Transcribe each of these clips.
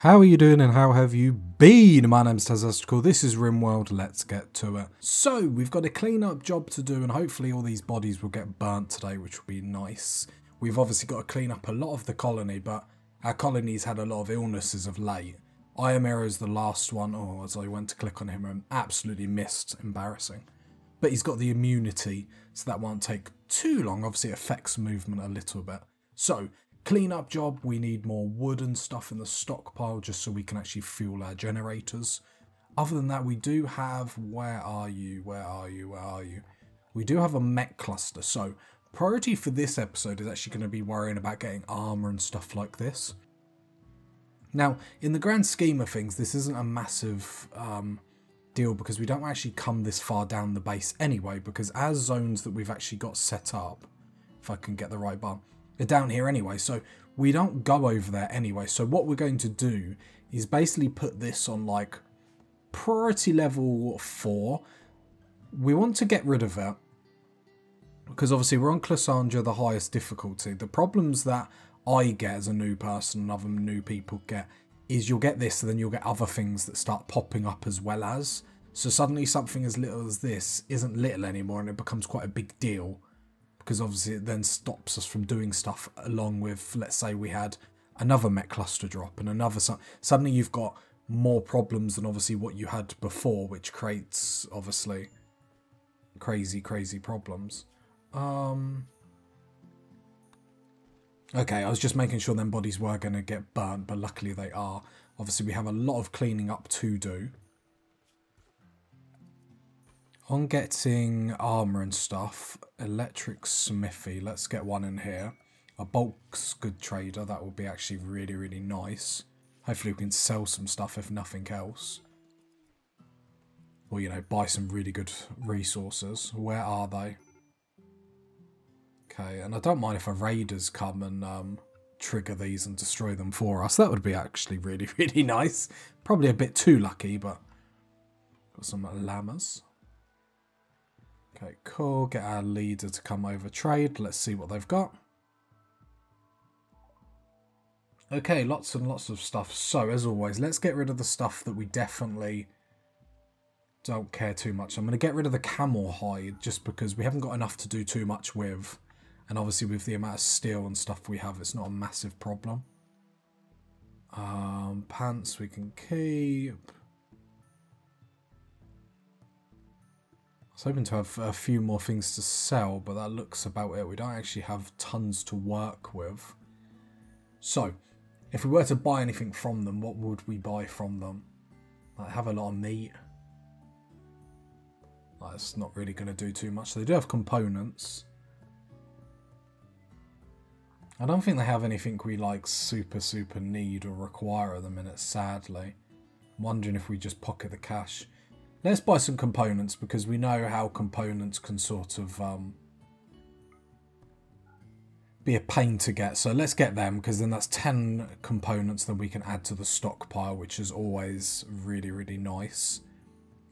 How are you doing and how have you been? My name's Tazastical. This is RimWorld. Let's get to it. So, we've got a clean-up job to do and hopefully all these bodies will get burnt today, which will be nice. We've obviously got to clean up a lot of the colony, but our colony's had a lot of illnesses of late. Iamero is the last one. Oh, as I went to click on him, I absolutely missed. Embarrassing. But he's got the immunity, so that won't take too long. Obviously, it affects movement a little bit. So, Clean-up job, we need more wood and stuff in the stockpile just so we can actually fuel our generators. Other than that, we do have, where are you, where are you, where are you? We do have a mech cluster, so priority for this episode is actually going to be worrying about getting armor and stuff like this. Now, in the grand scheme of things, this isn't a massive um, deal because we don't actually come this far down the base anyway, because as zones that we've actually got set up, if I can get the right bar, are down here anyway, so we don't go over there anyway. So what we're going to do is basically put this on like priority level 4. We want to get rid of it because obviously we're on Cassandra, the highest difficulty. The problems that I get as a new person and other new people get is you'll get this and then you'll get other things that start popping up as well as. So suddenly something as little as this isn't little anymore and it becomes quite a big deal because obviously it then stops us from doing stuff along with, let's say, we had another mech cluster drop and another. Suddenly you've got more problems than obviously what you had before, which creates obviously crazy, crazy problems. Um. Okay, I was just making sure them bodies were going to get burnt, but luckily they are. Obviously, we have a lot of cleaning up to do. On getting armor and stuff, electric smithy, let's get one in here. A bulk goods trader, that will be actually really, really nice. Hopefully we can sell some stuff if nothing else. Or, you know, buy some really good resources. Where are they? Okay, and I don't mind if a raiders come and um, trigger these and destroy them for us. That would be actually really, really nice. Probably a bit too lucky, but... Got some llamas. Okay, cool. Get our leader to come over trade. Let's see what they've got. Okay, lots and lots of stuff. So, as always, let's get rid of the stuff that we definitely don't care too much. I'm going to get rid of the camel hide just because we haven't got enough to do too much with. And obviously with the amount of steel and stuff we have, it's not a massive problem. Um, pants we can keep. Was hoping to have a few more things to sell, but that looks about it. We don't actually have tons to work with. So, if we were to buy anything from them, what would we buy from them? I have a lot of meat. That's not really going to do too much. They do have components. I don't think they have anything we like super, super need or require at the minute, sadly. I'm wondering if we just pocket the cash. Let's buy some components because we know how components can sort of um, be a pain to get. So let's get them because then that's 10 components that we can add to the stockpile, which is always really, really nice.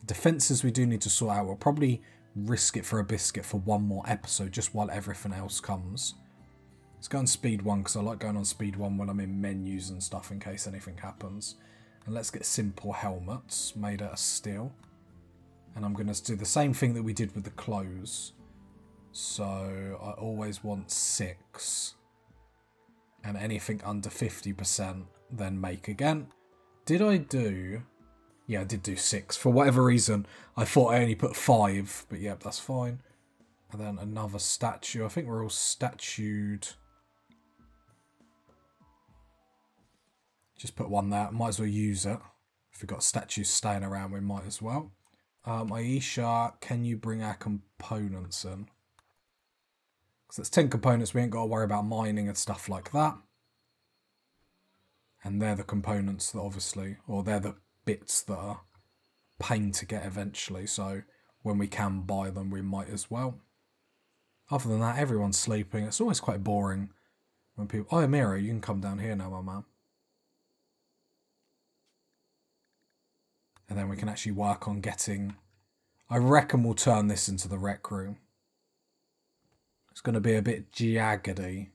Defences we do need to sort out. We'll probably risk it for a biscuit for one more episode just while everything else comes. Let's go on speed 1 because I like going on speed 1 when I'm in menus and stuff in case anything happens. And let's get simple helmets made out of steel. And I'm going to do the same thing that we did with the clothes. So I always want six. And anything under 50% then make again. Did I do... Yeah, I did do six. For whatever reason, I thought I only put five. But yeah, that's fine. And then another statue. I think we're all statued. Just put one there. Might as well use it. If we've got statues staying around, we might as well. Um, Aisha, can you bring our components in? Because it's 10 components, we ain't got to worry about mining and stuff like that. And they're the components that obviously, or they're the bits that are pain to get eventually. So when we can buy them, we might as well. Other than that, everyone's sleeping. It's always quite boring when people. Oh, Amira, you can come down here now, my man. And then we can actually work on getting. I reckon we'll turn this into the rec room. It's going to be a bit jaggedy.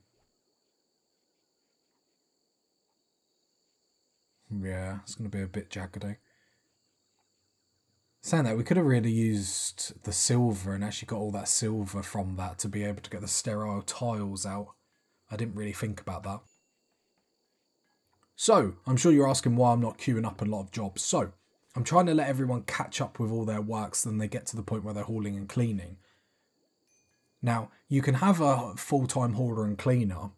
Yeah, it's going to be a bit jaggedy. Saying that, we could have really used the silver and actually got all that silver from that to be able to get the sterile tiles out. I didn't really think about that. So, I'm sure you're asking why I'm not queuing up a lot of jobs. So, I'm trying to let everyone catch up with all their works, then they get to the point where they're hauling and cleaning. Now, you can have a full time hauler and cleaner,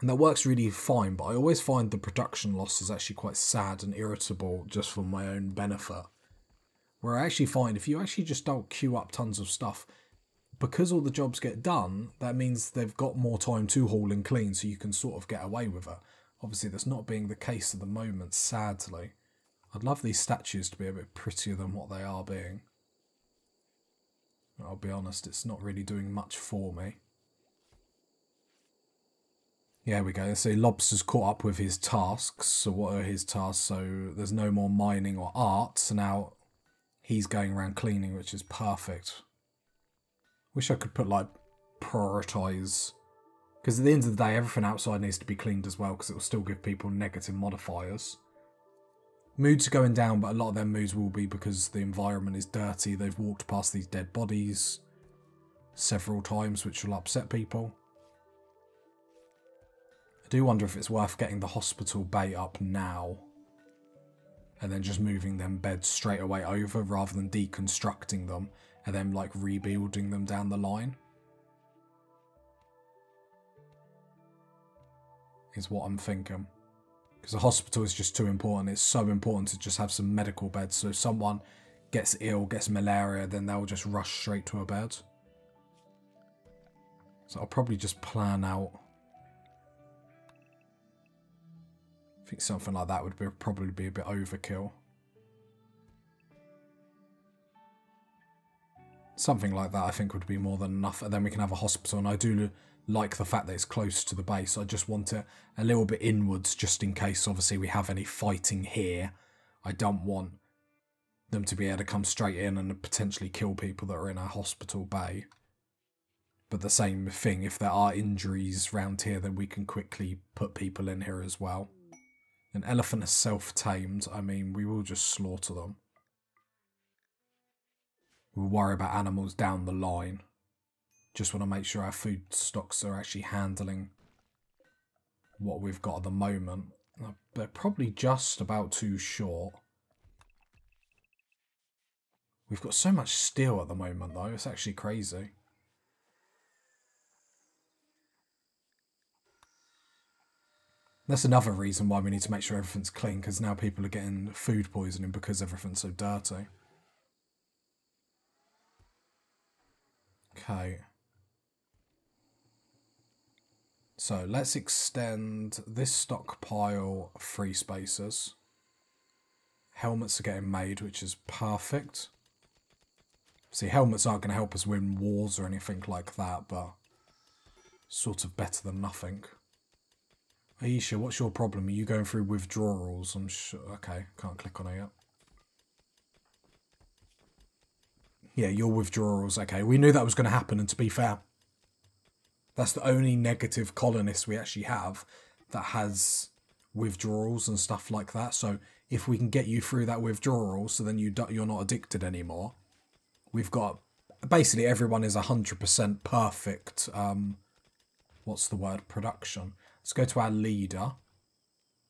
and that works really fine, but I always find the production loss is actually quite sad and irritable just for my own benefit. Where I actually find if you actually just don't queue up tons of stuff, because all the jobs get done, that means they've got more time to haul and clean, so you can sort of get away with it. Obviously, that's not being the case at the moment, sadly. I'd love these statues to be a bit prettier than what they are being. I'll be honest, it's not really doing much for me. Yeah, we go. So Lobster's caught up with his tasks. So what are his tasks? So there's no more mining or art. So now he's going around cleaning, which is perfect. Wish I could put like prioritize. Because at the end of the day, everything outside needs to be cleaned as well, because it will still give people negative modifiers. Moods are going down, but a lot of their moods will be because the environment is dirty. They've walked past these dead bodies several times, which will upset people. I do wonder if it's worth getting the hospital bay up now and then just moving them beds straight away over rather than deconstructing them and then like rebuilding them down the line. Is what I'm thinking because the hospital is just too important. It's so important to just have some medical beds. So if someone gets ill, gets malaria, then they'll just rush straight to a bed. So I'll probably just plan out. I think something like that would be, probably be a bit overkill. Something like that I think would be more than enough. And then we can have a hospital. And I do like the fact that it's close to the base. I just want it a little bit inwards just in case, obviously, we have any fighting here. I don't want them to be able to come straight in and potentially kill people that are in our hospital bay. But the same thing, if there are injuries round here, then we can quickly put people in here as well. An elephant is self-tamed. I mean, we will just slaughter them. We'll worry about animals down the line. Just want to make sure our food stocks are actually handling what we've got at the moment. Uh, they're probably just about too short. We've got so much steel at the moment though, it's actually crazy. That's another reason why we need to make sure everything's clean, because now people are getting food poisoning because everything's so dirty. Okay. So let's extend this stockpile free spaces. Helmets are getting made, which is perfect. See, helmets aren't going to help us win wars or anything like that, but sort of better than nothing. Aisha, what's your problem? Are you going through withdrawals? I'm sure. Okay, can't click on it yet. Yeah, your withdrawals. Okay, we knew that was going to happen, and to be fair, that's the only negative colonist we actually have that has withdrawals and stuff like that. So if we can get you through that withdrawal, so then you you're not addicted anymore, we've got basically everyone is hundred percent perfect. Um, what's the word? Production. Let's go to our leader.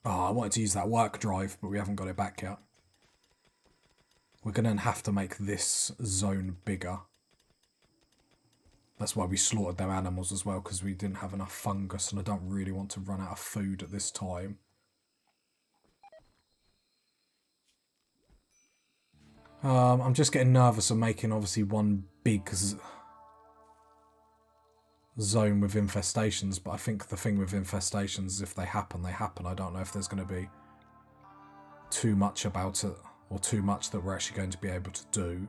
Oh, I wanted to use that work drive, but we haven't got it back yet. We're going to have to make this zone bigger. That's why we slaughtered them animals as well, because we didn't have enough fungus, and I don't really want to run out of food at this time. Um, I'm just getting nervous of making, obviously, one big zone with infestations, but I think the thing with infestations is if they happen, they happen. I don't know if there's going to be too much about it, or too much that we're actually going to be able to do.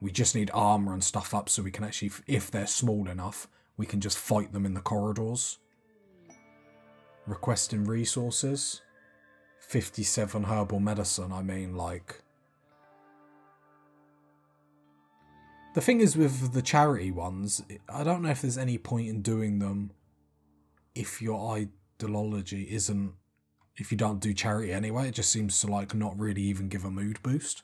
We just need armor and stuff up so we can actually, if they're small enough, we can just fight them in the corridors. Requesting resources. 57 herbal medicine, I mean, like... The thing is with the charity ones, I don't know if there's any point in doing them if your ideology isn't if you don't do charity anyway. It just seems to like not really even give a mood boost.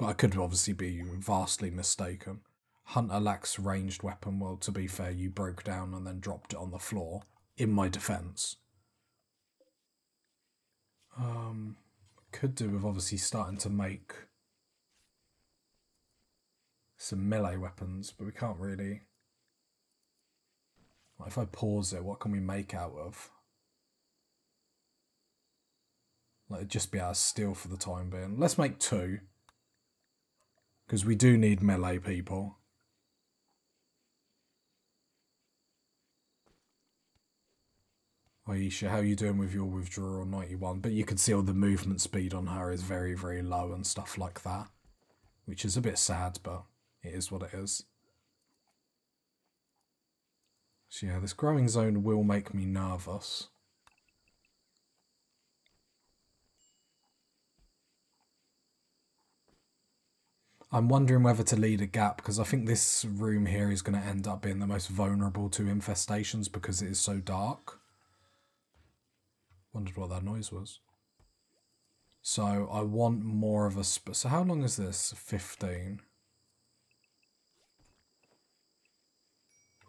But I could obviously be vastly mistaken. Hunter lacks ranged weapon. Well, to be fair, you broke down and then dropped it on the floor. In my defense. Um, could do with obviously starting to make some melee weapons, but we can't really. if I pause it, what can we make out of? Like, just be to steal for the time being. Let's make two. Because we do need melee people. Aisha, how are you doing with your withdrawal 91? But you can see all the movement speed on her is very, very low and stuff like that. Which is a bit sad, but it is what it is. So yeah, this growing zone will make me nervous. I'm wondering whether to lead a gap because I think this room here is going to end up being the most vulnerable to infestations because it is so dark. Wondered what that noise was. So I want more of a... so how long is this? 15.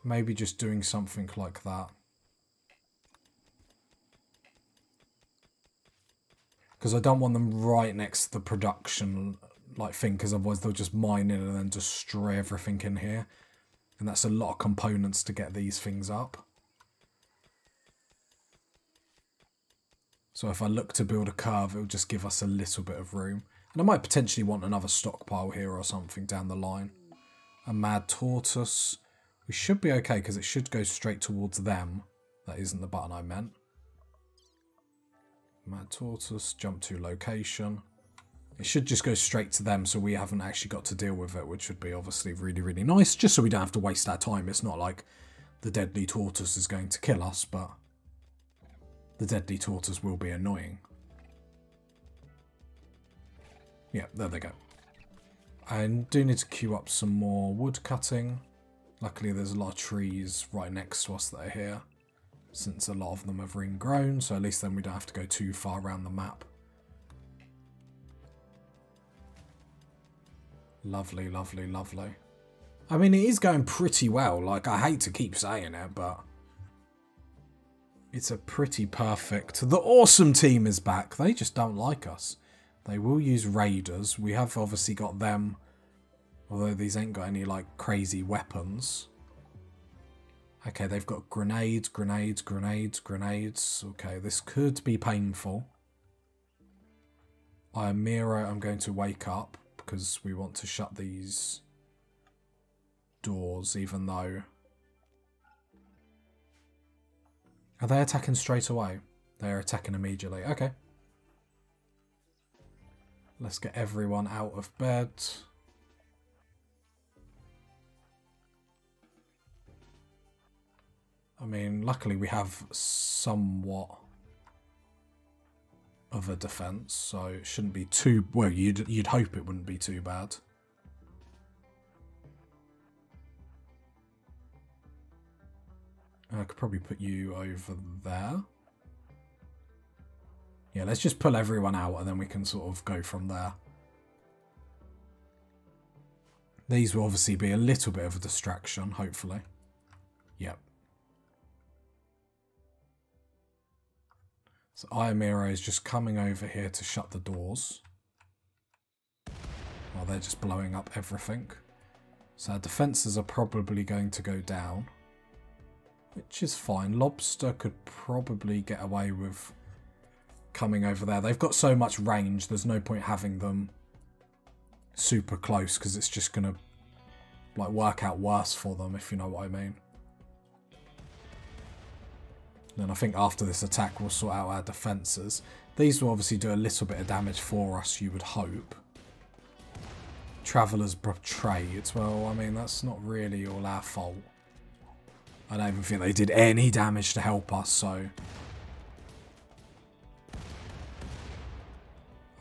Maybe just doing something like that. Because I don't want them right next to the production like thing, because otherwise they'll just mine in and then destroy everything in here. And that's a lot of components to get these things up. So if I look to build a curve, it'll just give us a little bit of room. And I might potentially want another stockpile here or something down the line. A mad tortoise. We should be okay because it should go straight towards them. That isn't the button I meant. Mad tortoise, jump to location. It should just go straight to them so we haven't actually got to deal with it, which would be obviously really, really nice, just so we don't have to waste our time. It's not like the deadly tortoise is going to kill us, but the deadly tortoise will be annoying. Yeah, there they go. I do need to queue up some more wood cutting. Luckily there's a lot of trees right next to us that are here, since a lot of them have grown, so at least then we don't have to go too far around the map. Lovely, lovely, lovely. I mean, it is going pretty well. Like, I hate to keep saying it, but... It's a pretty perfect... The awesome team is back. They just don't like us. They will use raiders. We have obviously got them. Although these ain't got any, like, crazy weapons. Okay, they've got grenades, grenades, grenades, grenades. Okay, this could be painful. I am Miro. I'm going to wake up because we want to shut these doors even though... Are they attacking straight away? They're attacking immediately. Okay. Let's get everyone out of bed. I mean, luckily we have somewhat of a defense, so it shouldn't be too well. You'd you'd hope it wouldn't be too bad. I could probably put you over there. Yeah, let's just pull everyone out and then we can sort of go from there. These will obviously be a little bit of a distraction, hopefully. Yep. So is just coming over here to shut the doors. While they're just blowing up everything. So our defences are probably going to go down. Which is fine. Lobster could probably get away with coming over there. They've got so much range, there's no point having them super close because it's just going to like work out worse for them, if you know what I mean. Then I think after this attack we'll sort out our defences. These will obviously do a little bit of damage for us, you would hope. Traveller's betrayed. Well, I mean, that's not really all our fault. I don't even think they did any damage to help us, so...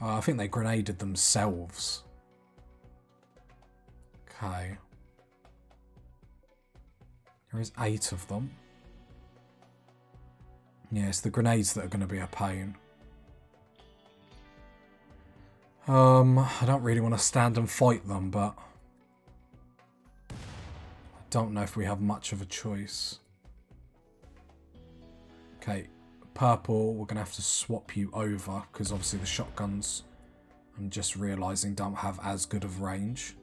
Uh, I think they grenaded themselves. Okay. There is eight of them. Yeah, it's the grenades that are going to be a pain. Um, I don't really want to stand and fight them, but... I don't know if we have much of a choice. Okay, purple, we're going to have to swap you over, because obviously the shotguns, I'm just realising, don't have as good of range.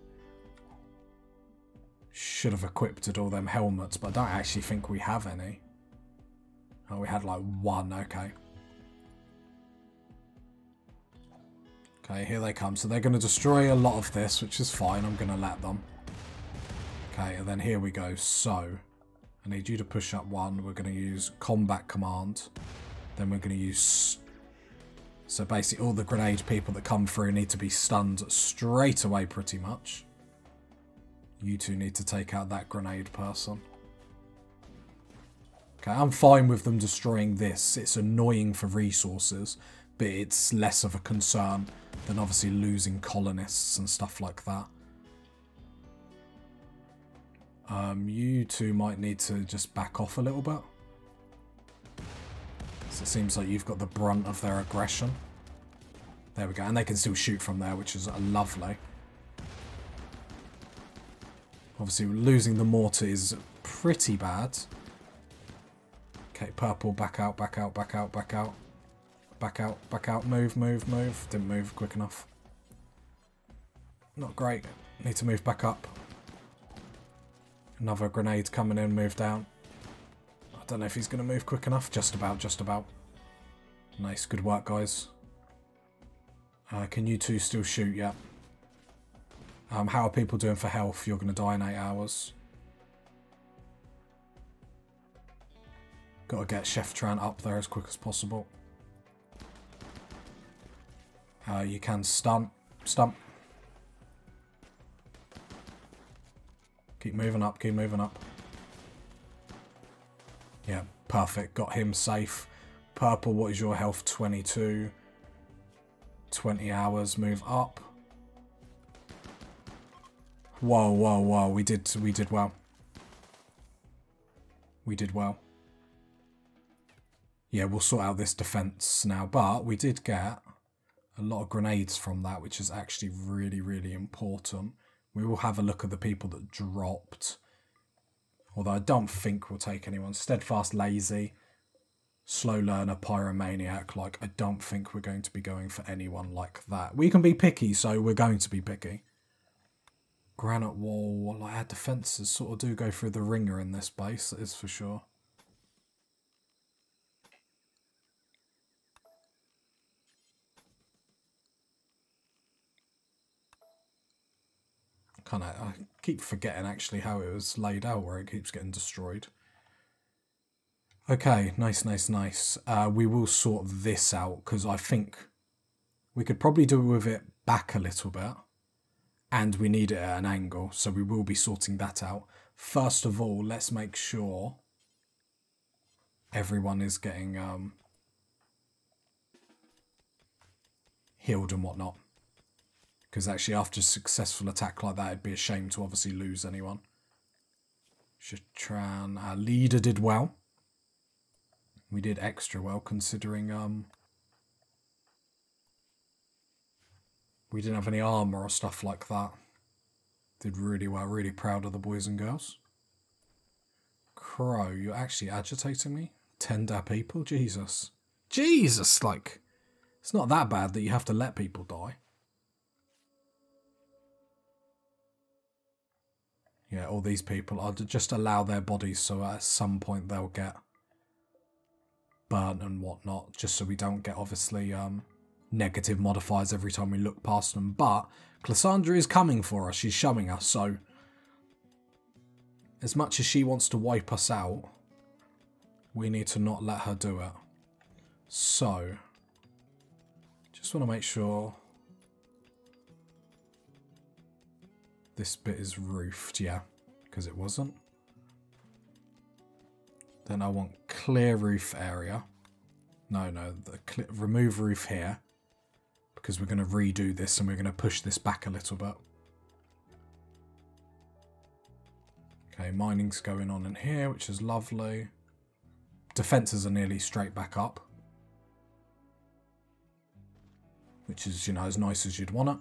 Should have equipped all them helmets, but I don't actually think we have any. Oh, we had like one, okay. Okay, here they come. So they're going to destroy a lot of this, which is fine. I'm going to let them. Okay, and then here we go. So, I need you to push up one. We're going to use combat command. Then we're going to use... So basically all the grenade people that come through need to be stunned straight away pretty much. You two need to take out that grenade person. Okay, I'm fine with them destroying this. It's annoying for resources, but it's less of a concern than obviously losing colonists and stuff like that. Um, you two might need to just back off a little bit. So it seems like you've got the brunt of their aggression. There we go. And they can still shoot from there, which is lovely. Obviously, losing the mortar is pretty bad. Okay, purple, back out, back out, back out, back out. Back out, back out, move, move, move. Didn't move quick enough. Not great. Need to move back up. Another grenade coming in, move down. I don't know if he's going to move quick enough. Just about, just about. Nice, good work, guys. Uh, can you two still shoot? Yeah. Um, how are people doing for health? You're going to die in eight hours. Got to get Chef Tran up there as quick as possible. Uh, you can stump. Stump. Keep moving up, keep moving up. Yeah, perfect. Got him safe. Purple, what is your health? 22. 20 hours, move up. Whoa, whoa, whoa. We did we did well. We did well. Yeah, we'll sort out this defense now, but we did get a lot of grenades from that, which is actually really, really important. We will have a look at the people that dropped. Although I don't think we'll take anyone. Steadfast Lazy, Slow Learner, Pyromaniac. Like, I don't think we're going to be going for anyone like that. We can be picky, so we're going to be picky. Granite Wall, like our defences sort of do go through the ringer in this base, that is for sure. Kind of I keep forgetting actually how it was laid out where it keeps getting destroyed. Okay, nice, nice, nice. Uh, we will sort this out because I think we could probably do with it back a little bit and we need it at an angle, so we will be sorting that out. First of all, let's make sure everyone is getting um, healed and whatnot. Because actually, after a successful attack like that, it'd be a shame to obviously lose anyone. Shatran, our leader did well. We did extra well considering um we didn't have any armor or stuff like that. Did really well, really proud of the boys and girls. Crow, you're actually agitating me? Tender people? Jesus. Jesus, like, it's not that bad that you have to let people die. Yeah, all these people are just allow their bodies so at some point they'll get burnt and whatnot, just so we don't get obviously um, negative modifiers every time we look past them. But Cassandra is coming for us, she's showing us, so as much as she wants to wipe us out, we need to not let her do it. So, just want to make sure This bit is roofed, yeah, because it wasn't. Then I want clear roof area. No, no, the remove roof here. Because we're going to redo this and we're going to push this back a little bit. Okay, mining's going on in here, which is lovely. defences are nearly straight back up. Which is, you know, as nice as you'd want it.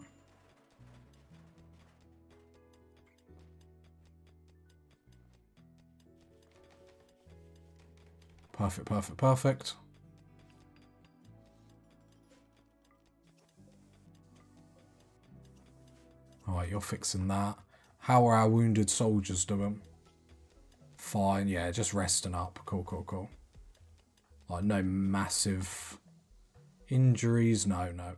Perfect, perfect, perfect. Alright, you're fixing that. How are our wounded soldiers doing? Fine, yeah, just resting up. Cool, cool, cool. Like, no massive injuries. No, no.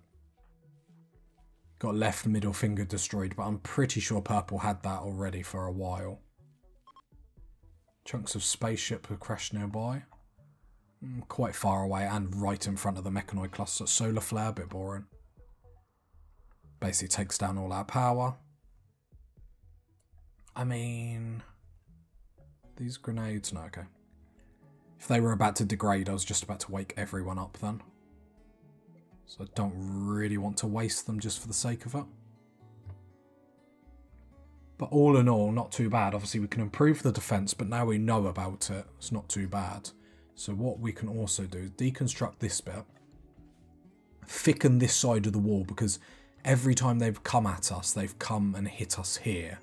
Got left middle finger destroyed, but I'm pretty sure Purple had that already for a while. Chunks of spaceship have crashed nearby. Mm, quite far away and right in front of the mechanoid cluster. Solar flare, a bit boring. Basically takes down all our power. I mean... These grenades? No, okay. If they were about to degrade, I was just about to wake everyone up then. So I don't really want to waste them just for the sake of it. But all in all, not too bad. Obviously, we can improve the defense, but now we know about it, it's not too bad. So what we can also do is deconstruct this bit, thicken this side of the wall, because every time they've come at us, they've come and hit us here.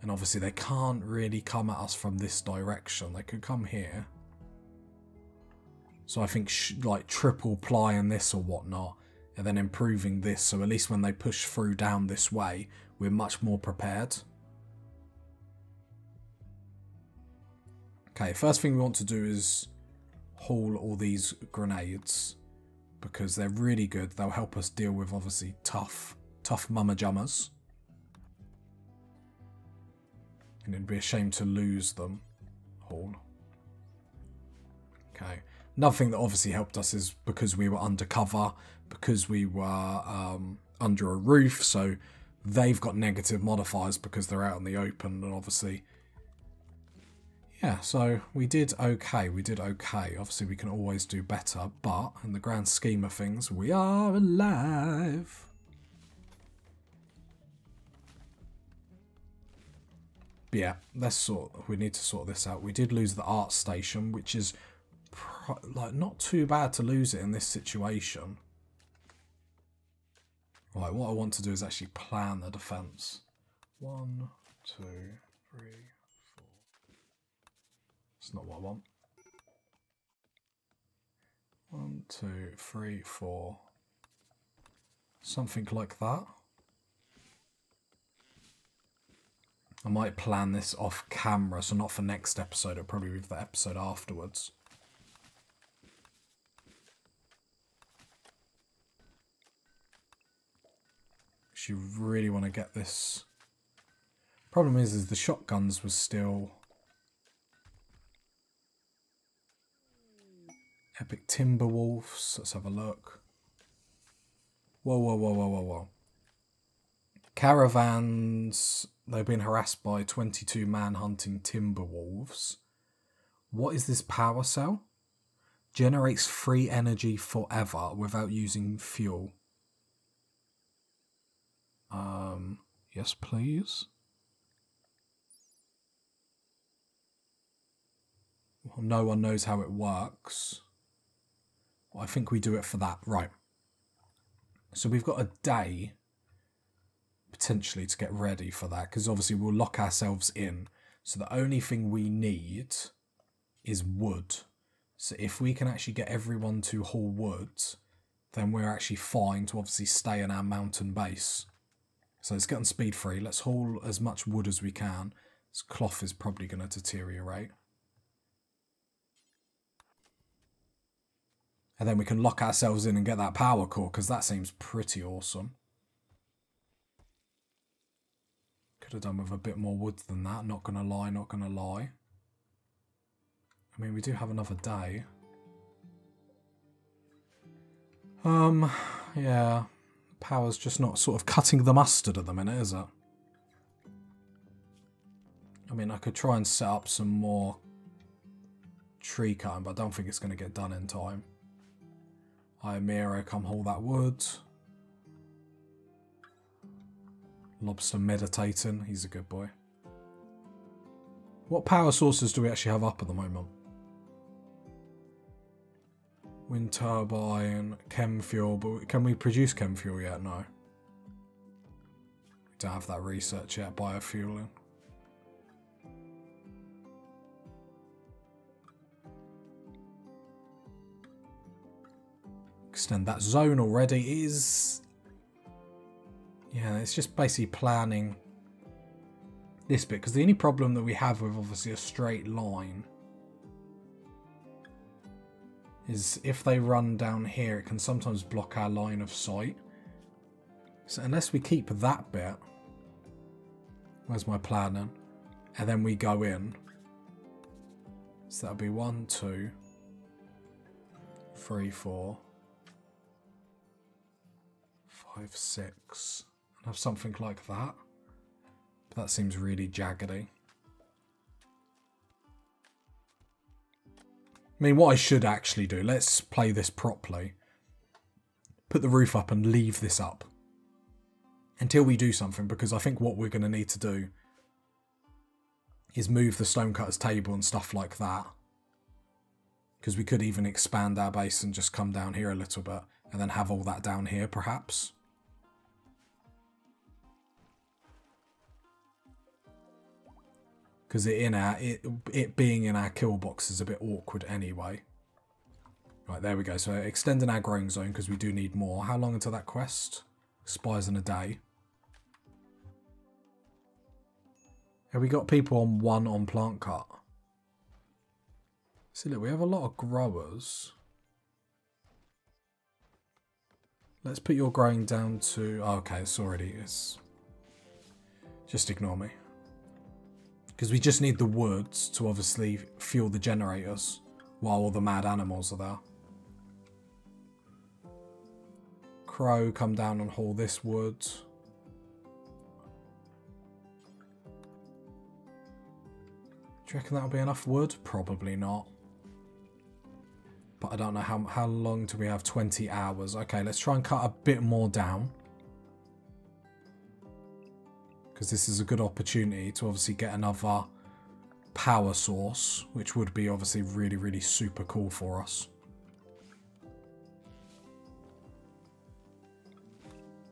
And obviously they can't really come at us from this direction. They could come here. So I think like triple plying this or whatnot and then improving this so at least when they push through down this way we're much more prepared. Okay, first thing we want to do is haul all these grenades because they're really good. They'll help us deal with obviously tough, tough mama jummers. And it'd be a shame to lose them Haul. Okay. Another thing that obviously helped us is because we were undercover, because we were um, under a roof, so they've got negative modifiers because they're out in the open, and obviously, yeah, so we did okay, we did okay. Obviously, we can always do better, but in the grand scheme of things, we are alive. But yeah, let's sort. We need to sort this out. We did lose the art station, which is like not too bad to lose it in this situation. Right, what I want to do is actually plan the defense. One, two, three. It's not what I want. One, two, three, four. Something like that. I might plan this off camera, so not for next episode, it'll probably be for the episode afterwards. You really want to get this. Problem is, is the shotguns was still Epic Timberwolves. Let's have a look. Whoa, whoa, whoa, whoa, whoa, whoa. Caravans They've been harassed by 22 man hunting timber wolves. What is this power cell? Generates free energy forever without using fuel. Um, yes, please. No one knows how it works. I think we do it for that. Right. So we've got a day potentially to get ready for that because obviously we'll lock ourselves in. So the only thing we need is wood. So if we can actually get everyone to haul wood, then we're actually fine to obviously stay in our mountain base. So let's get on speed free. Let's haul as much wood as we can. This cloth is probably going to deteriorate. And then we can lock ourselves in and get that power core because that seems pretty awesome. Could have done with a bit more wood than that, not gonna lie, not gonna lie. I mean, we do have another day. Um, yeah. Power's just not sort of cutting the mustard at the minute, is it? I mean, I could try and set up some more tree cutting, but I don't think it's going to get done in time. Hi, Miro, come haul that wood. Lobster meditating. He's a good boy. What power sources do we actually have up at the moment? Wind turbine, chem fuel, but can we produce chem fuel yet? No. We don't have that research yet, biofueling. Extend that zone already is... Yeah, it's just basically planning this bit, because the only problem that we have with obviously a straight line is if they run down here, it can sometimes block our line of sight. So unless we keep that bit, where's my planning? And then we go in. So that'll be one, two, three, four, five, six. And have something like that. But that seems really jaggedy. I mean, what I should actually do, let's play this properly. Put the roof up and leave this up. Until we do something, because I think what we're going to need to do is move the stonecutter's table and stuff like that. Because we could even expand our base and just come down here a little bit. And then have all that down here, perhaps. Because it in our it it being in our kill box is a bit awkward anyway. Right, there we go. So extending our growing zone because we do need more. How long until that quest expires in a day? Have we got people on one on plant cut? See, look, we have a lot of growers. Let's put your growing down to... Oh, okay, it's already... It's... Just ignore me. Because we just need the woods to obviously fuel the generators while all the mad animals are there. Crow, come down and haul this wood. Do you reckon that'll be enough wood? Probably not. But I don't know how, how long do we have? 20 hours. Okay, let's try and cut a bit more down because this is a good opportunity to obviously get another power source, which would be obviously really, really super cool for us.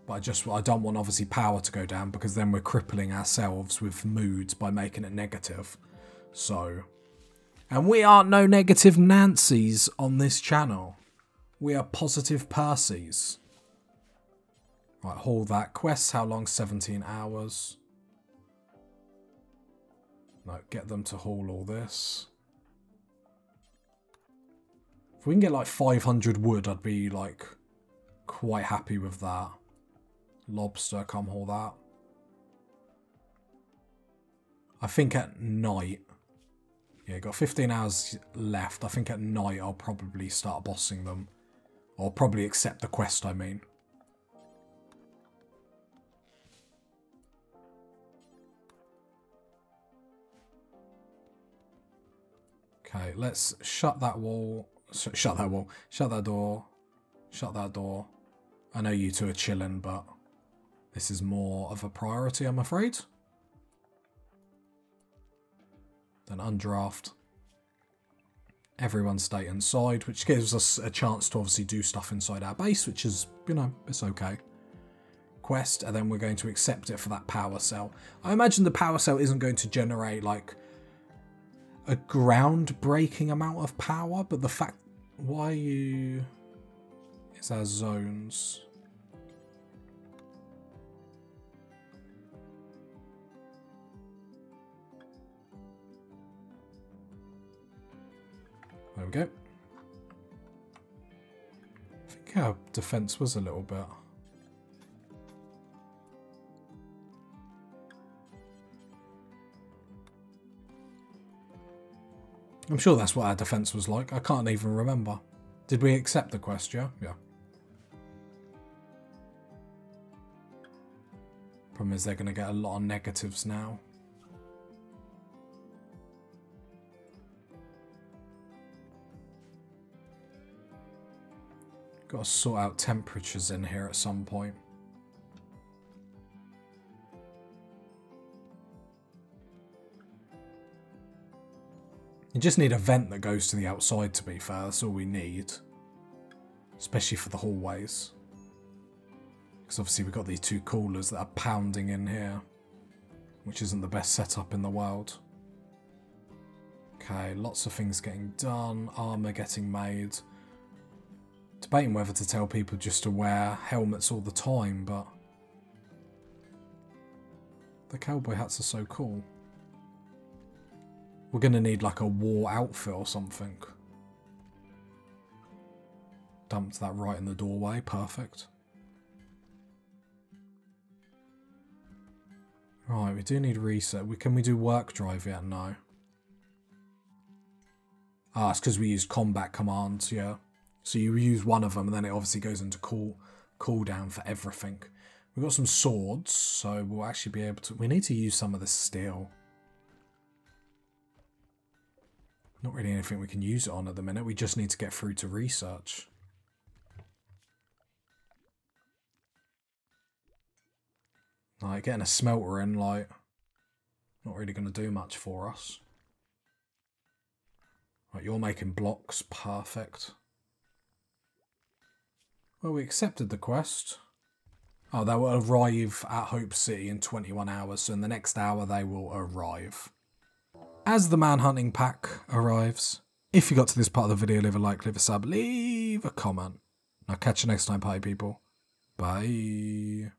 But I just I don't want obviously power to go down because then we're crippling ourselves with moods by making it negative. So, and we aren't no negative Nancy's on this channel. We are positive Percy's. Right, haul that. Quest, how long? 17 hours. Like, get them to haul all this. If we can get like 500 wood, I'd be like quite happy with that. Lobster, come haul that. I think at night, yeah, got 15 hours left. I think at night I'll probably start bossing them. Or probably accept the quest, I mean. Okay, let's shut that wall. Shut that wall. Shut that door. Shut that door. I know you two are chilling, but this is more of a priority, I'm afraid. Then undraft. Everyone stay inside, which gives us a chance to obviously do stuff inside our base, which is, you know, it's okay. Quest, and then we're going to accept it for that power cell. I imagine the power cell isn't going to generate, like, a groundbreaking amount of power, but the fact why you is our zones. There we go. I think our defense was a little bit. I'm sure that's what our defence was like. I can't even remember. Did we accept the quest, yeah? Yeah. Problem is they're going to get a lot of negatives now. Got to sort out temperatures in here at some point. You just need a vent that goes to the outside, to be fair. That's all we need. especially for the hallways. Because obviously we've got these two coolers that are pounding in here, which isn't the best setup in the world. Okay, lots of things getting done, armour getting made. Debating whether to tell people just to wear helmets all the time, but the cowboy hats are so cool. We're going to need like a war outfit or something. Dumped that right in the doorway, perfect. Right, we do need reset. We Can we do work drive yet? No. Ah, it's because we use combat commands, yeah. So you use one of them and then it obviously goes into cool cooldown for everything. We've got some swords, so we'll actually be able to... We need to use some of the steel. Not really anything we can use it on at the minute. We just need to get through to research. Like, getting a smelter in, like, not really going to do much for us. Right, you're making blocks. Perfect. Well, we accepted the quest. Oh, they will arrive at Hope City in 21 hours, so in the next hour they will arrive. As the manhunting pack arrives, if you got to this part of the video, leave a like, leave a sub, leave a comment. I'll catch you next time, party people. Bye.